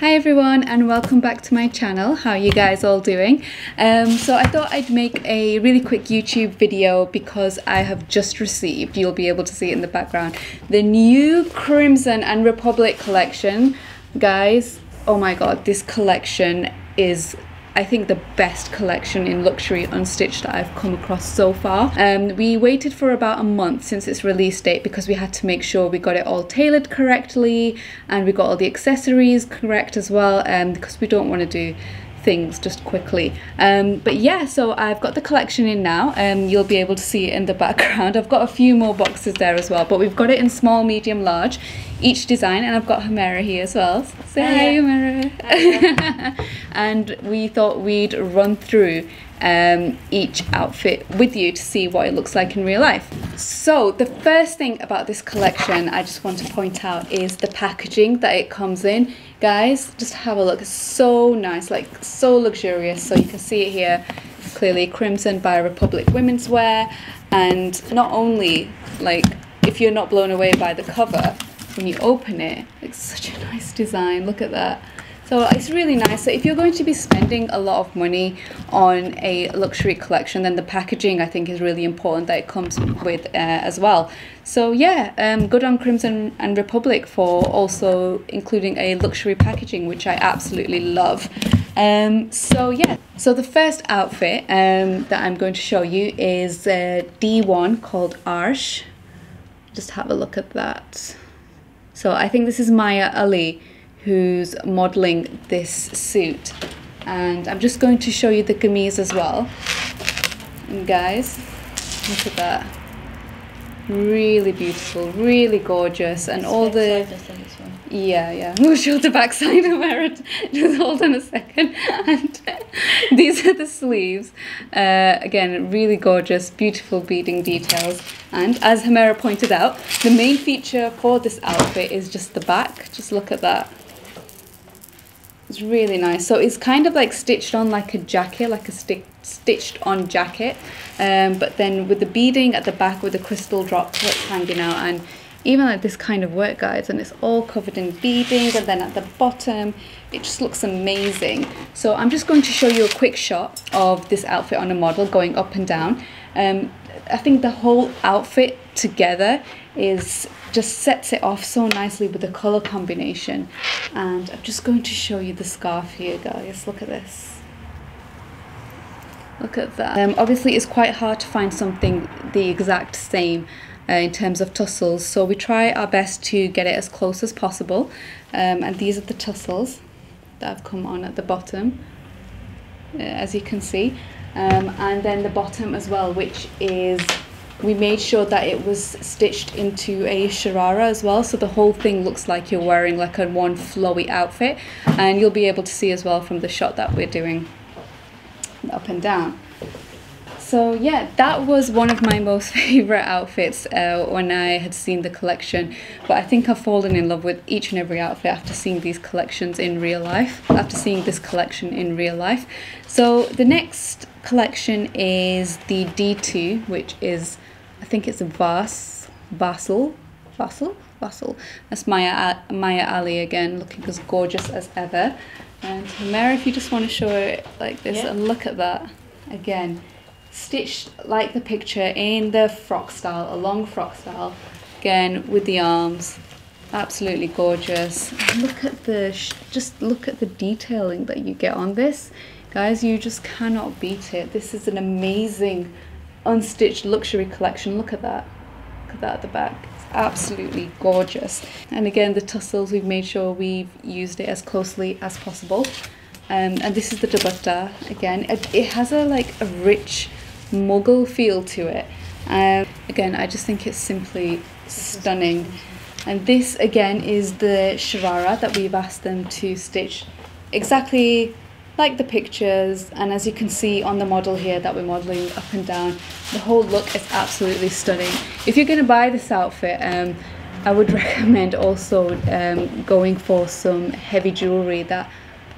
Hi everyone and welcome back to my channel. How are you guys all doing? Um, so I thought I'd make a really quick YouTube video because I have just received, you'll be able to see it in the background, the new Crimson and Republic collection. Guys, oh my god, this collection is I think the best collection in luxury unstitched that I've come across so far. Um, we waited for about a month since its release date because we had to make sure we got it all tailored correctly and we got all the accessories correct as well um, because we don't want to do things just quickly. Um, but yeah, so I've got the collection in now. and you'll be able to see it in the background. I've got a few more boxes there as well, but we've got it in small, medium, large, each design, and I've got Humera here as well. Say hi, Humera. and we thought we'd run through um, each outfit with you to see what it looks like in real life. So the first thing about this collection I just want to point out is the packaging that it comes in. Guys, just have a look. It's so nice, like so luxurious. So you can see it here clearly Crimson by Republic Women's Wear. And not only like if you're not blown away by the cover, when you open it, it's such a nice design. Look at that. So it's really nice. So if you're going to be spending a lot of money on a luxury collection, then the packaging I think is really important that it comes with uh, as well. So yeah, um, good on Crimson and Republic for also including a luxury packaging, which I absolutely love. Um, so yeah, so the first outfit um, that I'm going to show you is a D1 called Arsh. Just have a look at that. So I think this is Maya Ali who's modeling this suit. And I'm just going to show you the kameez as well. And guys look at that. Really beautiful really gorgeous. And all the yeah yeah. We'll show the backside of it just hold on a second. And these are the sleeves. Uh, again really gorgeous beautiful beading details. And as Humera pointed out the main feature for this outfit is just the back. Just look at that it's really nice. So it's kind of like stitched on like a jacket, like a stick stitched on jacket. Um, but then with the beading at the back with the crystal droplets hanging out and even like this kind of work guys and it's all covered in beading and then at the bottom it just looks amazing so I'm just going to show you a quick shot of this outfit on a model going up and down um, I think the whole outfit together is just sets it off so nicely with the color combination. And I'm just going to show you the scarf here guys. Look at this. Look at that. Um, obviously it's quite hard to find something the exact same uh, in terms of tassels. So we try our best to get it as close as possible. Um, and these are the tassels that have come on at the bottom uh, as you can see. Um, and then the bottom as well which is we made sure that it was stitched into a sharara as well so the whole thing looks like you're wearing like a one flowy outfit and you'll be able to see as well from the shot that we're doing up and down. So yeah that was one of my most favorite outfits uh, when I had seen the collection but I think I've fallen in love with each and every outfit after seeing these collections in real life after seeing this collection in real life. So the next collection is the D2 which is think it's a Vas, Basel, Basel, Basel. That's Maya, Maya Ali again, looking as gorgeous as ever. And Mary, if you just want to show it like this, yeah. and look at that again, stitched like the picture in the frock style, a long frock style, again with the arms, absolutely gorgeous. look at the, just look at the detailing that you get on this, guys. You just cannot beat it. This is an amazing unstitched luxury collection. Look at that. Look at that at the back. It's absolutely gorgeous. And again, the tassels, we've made sure we've used it as closely as possible. Um, and this is the dupatta again. It, it, has a like a rich Mughal feel to it. Um, again, I just think it's simply stunning. And this again is the sharara that we've asked them to stitch exactly like the pictures and as you can see on the model here that we're modeling up and down the whole look is absolutely stunning. If you're going to buy this outfit um, I would recommend also um, going for some heavy jewelry that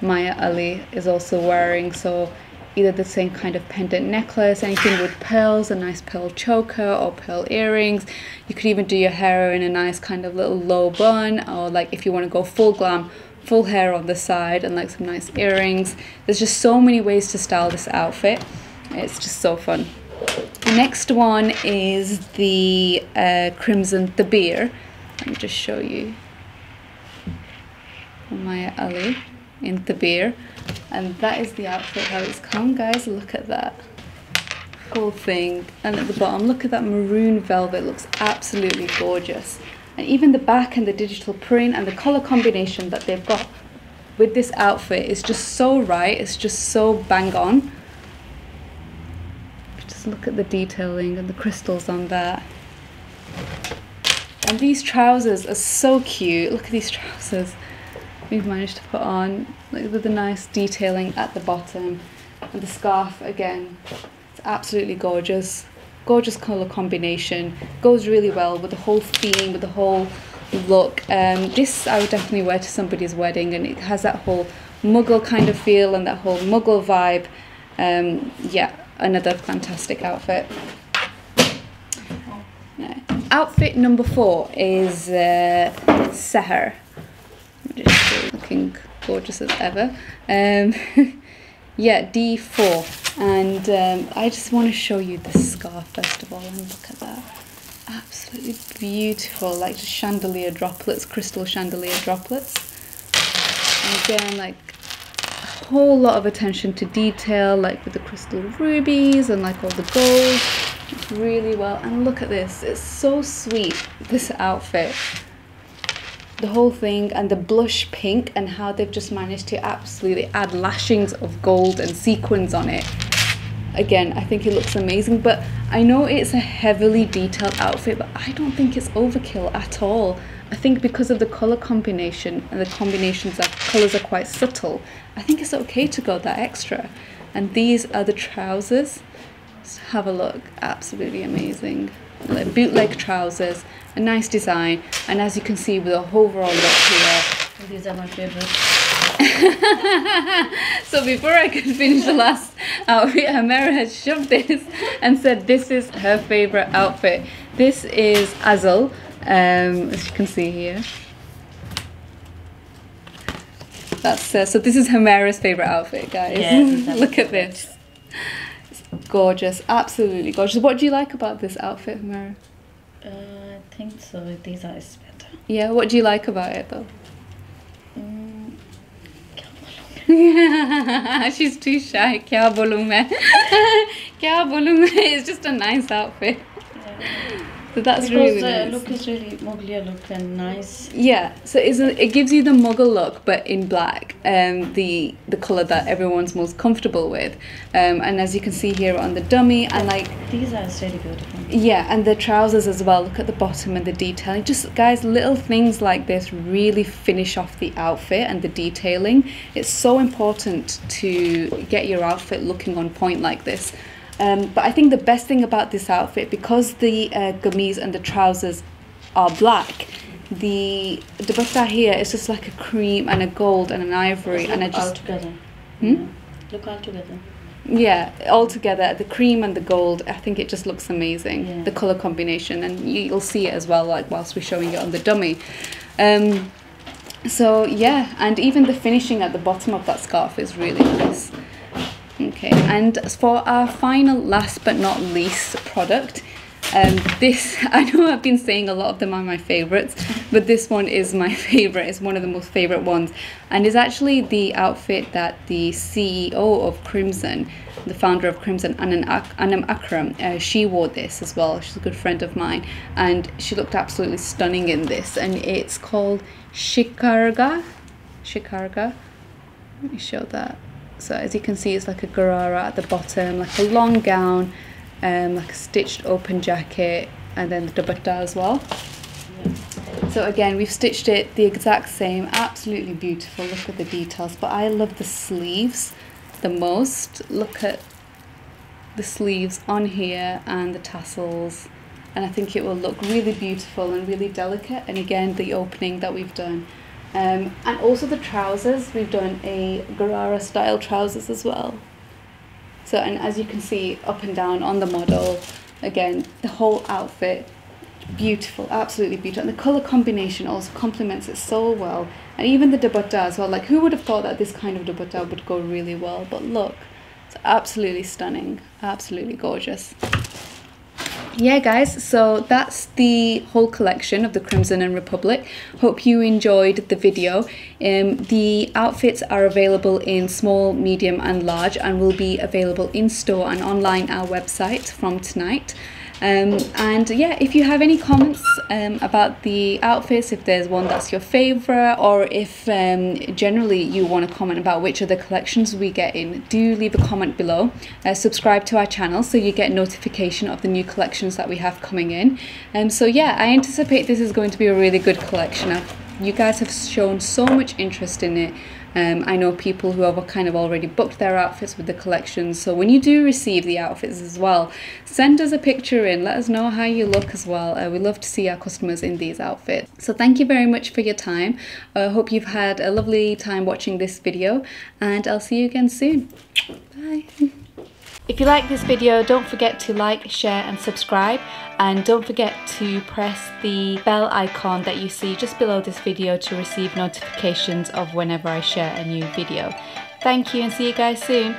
Maya Ali is also wearing. So either the same kind of pendant necklace anything with pearls a nice pearl choker or pearl earrings. You could even do your hair in a nice kind of little low bun or like if you want to go full glam full hair on the side and like some nice earrings. There's just so many ways to style this outfit. It's just so fun. The next one is the uh, Crimson the Beer. Let me just show you. Maya Ali in the beer. And that is the outfit how it's come, guys. Look at that whole thing. And at the bottom, look at that maroon velvet. It looks absolutely gorgeous. And even the back and the digital print and the color combination that they've got with this outfit is just so right. It's just so bang on. Just look at the detailing and the crystals on that. And these trousers are so cute. Look at these trousers we've managed to put on like with the nice detailing at the bottom and the scarf again it's absolutely gorgeous gorgeous color combination goes really well with the whole theme with the whole look. Um, this I would definitely wear to somebody's wedding and it has that whole Mughal kind of feel and that whole Mughal vibe. Um, yeah another fantastic outfit. Outfit number four is uh, Seher. Just looking gorgeous as ever. Um, yeah, D4. And um, I just want to show you the scarf first of all, and look at that. Absolutely beautiful, like just chandelier droplets, crystal chandelier droplets. And again, like a whole lot of attention to detail, like with the crystal rubies and like all the gold. really well. And look at this, it's so sweet, this outfit the whole thing and the blush pink and how they've just managed to absolutely add lashings of gold and sequins on it. Again i think it looks amazing but i know it's a heavily detailed outfit but i don't think it's overkill at all. I think because of the color combination and the combinations of colors are quite subtle i think it's okay to go that extra. And these are the trousers. Just have a look. Absolutely amazing like bootleg trousers a nice design and as you can see with the whole overall look here these are my favorite so before I could finish the last outfit Humera had shoved this and said this is her favorite outfit. This is Azul um, as you can see here. That's uh, so this is Humera's favorite outfit guys. Yeah, look at this gorgeous absolutely gorgeous what do you like about this outfit Humera uh, I think so. These are better. Yeah, what do you like about it though? Mm, She's too shy. Kya bolung main? Kya bolung It's just a nice outfit. Yeah. So that's because really the nice. look is really Mughal look and nice. Yeah, so it gives you the Mughal look, but in black, um, the the color that everyone's most comfortable with, um, and as you can see here on the dummy, and like these are really beautiful. Yeah, and the trousers as well. Look at the bottom and the detailing. Just guys, little things like this really finish off the outfit and the detailing. It's so important to get your outfit looking on point like this. Um, but I think the best thing about this outfit, because the uh, kameez and the trousers are black, the dupatta here is just like a cream and a gold and an ivory, and I just all together. Hmm? Yeah. Look all together. Yeah, all together, the cream and the gold, I think it just looks amazing. Yeah. The color combination, and you, will see it as well, like whilst we're showing it on the dummy. Um, so yeah, and even the finishing at the bottom of that scarf is really nice. Okay, and for our final, last but not least product, um, this, I know I've been saying a lot of them are my favourites, but this one is my favourite. It's one of the most favourite ones. And is actually the outfit that the CEO of Crimson, the founder of Crimson, Anam Akram, uh, she wore this as well. She's a good friend of mine. And she looked absolutely stunning in this. And it's called Shikarga. Shikarga. Let me show that. So as you can see, it's like a garara at the bottom, like a long gown, um, like a stitched open jacket, and then the dupatta as well. So again, we've stitched it the exact same, absolutely beautiful. Look at the details, but I love the sleeves the most. Look at the sleeves on here and the tassels and I think it will look really beautiful and really delicate and again the opening that we've done um, and also the trousers, we've done a Garara style trousers as well. So, and as you can see up and down on the model, again, the whole outfit, beautiful, absolutely beautiful. And the color combination also complements it so well. And even the dupatta as well. Like, who would have thought that this kind of dupatta would go really well? But look, it's absolutely stunning, absolutely gorgeous yeah guys so that's the whole collection of the crimson and republic. Hope you enjoyed the video. Um, the outfits are available in small medium and large and will be available in store and online our website from tonight um, and yeah, if you have any comments um, about the outfits, if there's one that's your favourite, or if um, generally you want to comment about which of the collections we get in, do leave a comment below. Uh, subscribe to our channel so you get notification of the new collections that we have coming in. Um, so yeah, I anticipate this is going to be a really good collection. You guys have shown so much interest in it. Um, I know people who have kind of already booked their outfits with the collections. So when you do receive the outfits as well, send us a picture in. Let us know how you look as well. Uh, we love to see our customers in these outfits. So thank you very much for your time. I uh, hope you've had a lovely time watching this video and I'll see you again soon. Bye. If you like this video, don't forget to like, share and subscribe and don't forget to press the bell icon that you see just below this video to receive notifications of whenever I share a new video. Thank you and see you guys soon.